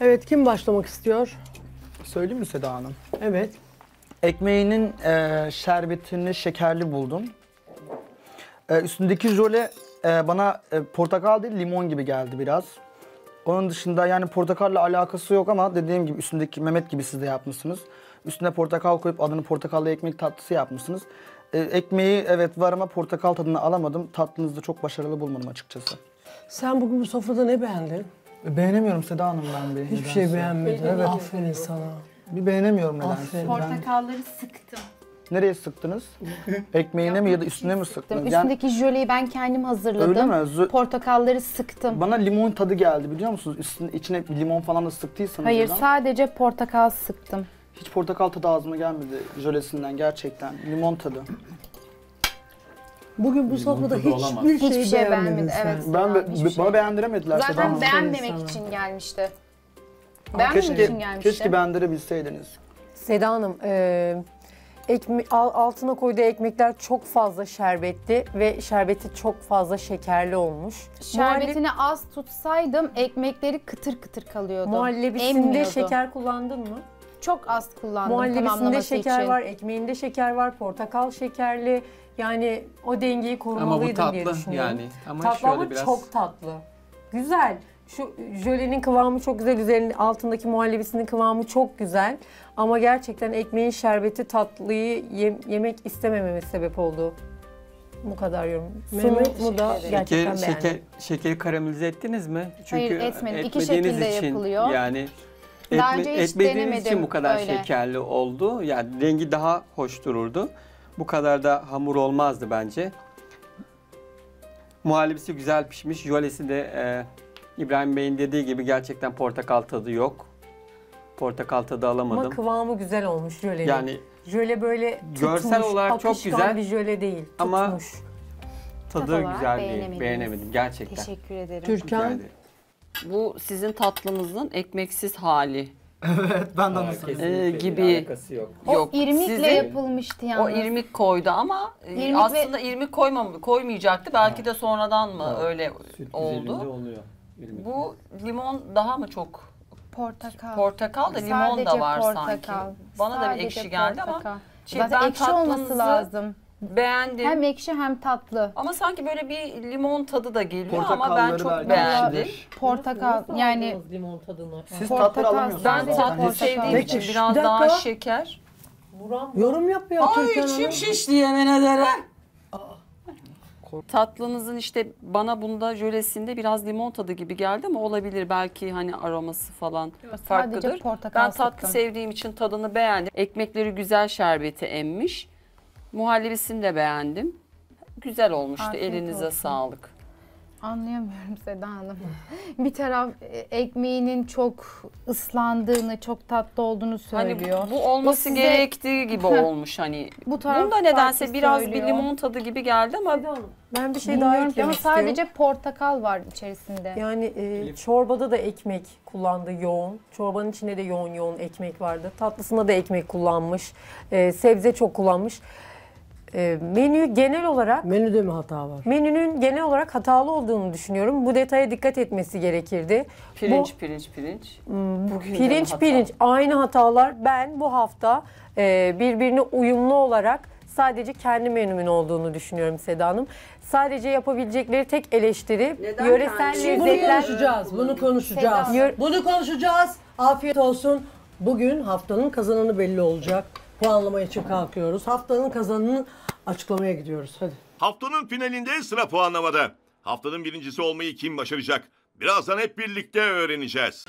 Evet kim başlamak istiyor? Söyleyeyim mi Seda Hanım? Evet. Ekmeğinin e, şerbetini şekerli buldum. E, üstündeki jöle e, bana e, portakal değil limon gibi geldi biraz. Onun dışında yani portakalla alakası yok ama dediğim gibi üstündeki Mehmet gibi siz de yapmışsınız. Üstüne portakal koyup adını portakallı ekmek tatlısı yapmışsınız. E, ekmeği evet var ama portakal tadını alamadım. Tatlınızı da çok başarılı bulmadım açıkçası. Sen bugün bu sofrada ne beğendin? Beğenemiyorum Seda Hanım ben bir. Hiçbir şey beğenmedin. Evet. Aferin sana. Bir beğenemiyorum nedense. Aferin. Ben- Portakalları sıktım. Nereye sıktınız? Ekmeğine mi ya da üstüne mi sıktınız? Yani Üstündeki jöleyi ben kendim hazırladım. Öyle mi? Zö- Portakalları sıktım. bana limon tadı geldi biliyor musunuz? Üstüne, içine limon falan da sıktıysanız. Hayır öyle. sadece portakal sıktım. Hiç portakal tadı ağzıma gelmedi jölesinden gerçekten. Limon tadı. Bugün bu sofrada tadı olamaz. hiçbir şey, Hiçbir şey beğenmedin beğenmedi, sen. evet. Ben be- hiçbir şey. bana beğendiremediler Zaten beğenmemek sana. için gelmişti. Beğenmemek Keşke, için gelmişti. keşke beğendirebilseydiniz. Seda Hanım, e, ekme- al- altına koyduğu ekmekler çok fazla şerbetli ve şerbeti çok fazla şekerli olmuş. Şerbetini az tutsaydım ekmekleri kıtır kıtır kalıyordu. Muhallebi- muhallebisinde Emmiyordu. şeker kullandın mı? Çok az kullandım Muhallebisinde tamamlaması şeker için. var, ekmeğinde şeker var, portakal şekerli. Yani o dengeyi Ama bu korumalıydın diye tatlı düşünüyorum. yani. Ama tatlı şöyle ama biraz çok tatlı. Güzel. Şu jölenin kıvamı çok güzel. Üzerinde altındaki muhallebisinin kıvamı çok güzel. Ama gerçekten ekmeğin şerbeti tatlıyı ye- yemek istemememe sebep oldu. Bu kadar yorum. Mehmet, Sunumu da teşekkür gerçekten şeker, beğendim. şeker, şekeri karamelize ettiniz mi? Hayır, etmedim. İki etmediğiniz şekilde için yapılıyor. Yani Daha etme- önce hiç etmediğiniz için denemedim bu kadar öyle. şekerli oldu. Yani rengi daha hoş dururdu. Bu kadar da hamur olmazdı bence. Muhallebisi güzel pişmiş. Jölesi de e, İbrahim Bey'in dediği gibi gerçekten portakal tadı yok. Portakal tadı Ama alamadım. kıvamı güzel olmuş jölenin. Yani Jöle böyle tutmuş, Görsel olarak çok güzel. bir jöle değil. Ama- Tutmuş. tadı Tat olarak güzel değil. Beğenemedim gerçekten. Teşekkür ederim. Türkan. Güzeldi. Bu sizin tatlınızın ekmeksiz hali Evet ben de onu Ee, gibi. O Yok, irmikle sizin- yapılmıştı O yalnız. irmik koydu ama e, İrmik ve- aslında irmik koymam koymayacaktı. Belki de sonradan mı öyle oldu. oluyor. Bu limon daha mı çok portakal. portakal da limon da var portakal. sanki. Bana da bir ekşi geldi ama şey, Zaten ben ekşi olması tatlınızı lazım. Beğendim. Hem ekşi hem tatlı. Ama sanki böyle bir limon tadı da geliyor ama ben çok belki beğendim. Portakal yani limon tadını. Siz Portakal, tatları alamıyorsunuz. Ben Sadece tatlı portakal. sevdiğim Peki, için şş, biraz bir daha şeker. Buram Yorum yapıyor Türkan Hanım. şişti yemin ederim. Tatlınızın işte bana bunda jölesinde biraz limon tadı gibi geldi ama olabilir belki hani aroması falan farklıdır. portakal Ben tatlı sıktım. sevdiğim için tadını beğendim. Ekmekleri güzel şerbeti emmiş. Muhallebisini de beğendim. Güzel olmuştu. Afiyet Elinize olsun. sağlık. Anlayamıyorum Seda Hanım. Bir taraf e, ekmeğinin çok ıslandığını, çok tatlı olduğunu Hani söylüyor. bu olması size- gerektiği gibi olmuş hani. Bu taraf Bunda nedense biraz söylüyor. bir limon tadı gibi geldi ama Ben bir şey daha Bilmiyorum eklemek istiyorum. sadece portakal var içerisinde. Yani e, çorbada da ekmek kullandı yoğun. Çorbanın içinde de yoğun yoğun ekmek vardı. Tatlısında da ekmek kullanmış. E, sebze çok kullanmış. E, menü genel olarak Menüde mi hata var? menünün genel olarak hatalı olduğunu düşünüyorum. Bu detaya dikkat etmesi gerekirdi. pirinç pirinç pirinç. Bugün de Pirinç hata. pirinç aynı hatalar ben bu hafta e, birbirine uyumlu olarak sadece kendi menümün olduğunu düşünüyorum Seda Hanım. Sadece yapabilecekleri tek eleştiri yöresel Şimdi bunu lezzetler konuşacağız. Bunu konuşacağız. Seda. Bunu konuşacağız. Afiyet olsun. Bugün haftanın kazananı belli olacak. Puanlama için kalkıyoruz. Haftanın kazananını açıklamaya gidiyoruz. Hadi. Haftanın finalinde sıra puanlamada. Haftanın birincisi olmayı kim başaracak? Birazdan hep birlikte öğreneceğiz.